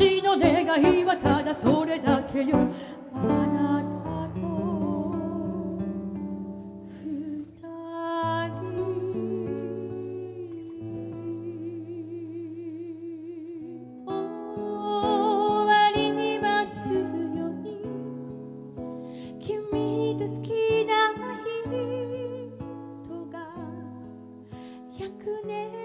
私の願いはただそれだけよ。あなたと二人。終わりにますぐように君と好きな人が100年。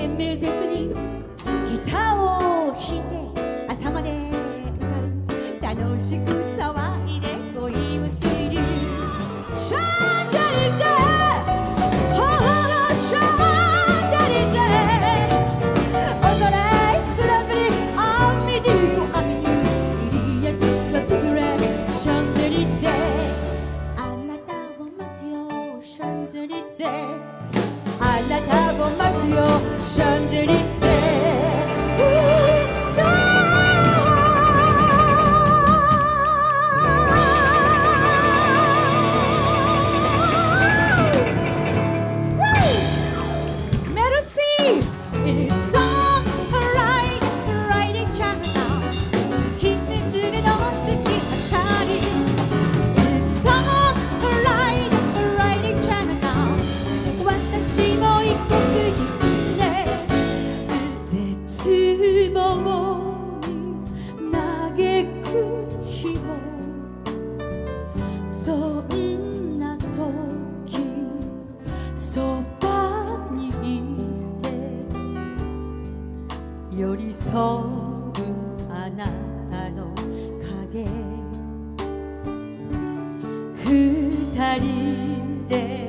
エメゼスにギターを弾いて朝まで歌う楽しく騒いで恋をするシャンゼリゼ。ほらシャンゼリゼ恐れすらぶりアミデュアミニリアトスラブグレシャンゼリゼあなたを待つよシャンゼリゼ。あなたを待つよシそんな時そばにいて寄り添うあなたの影。二人で